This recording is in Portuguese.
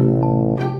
Música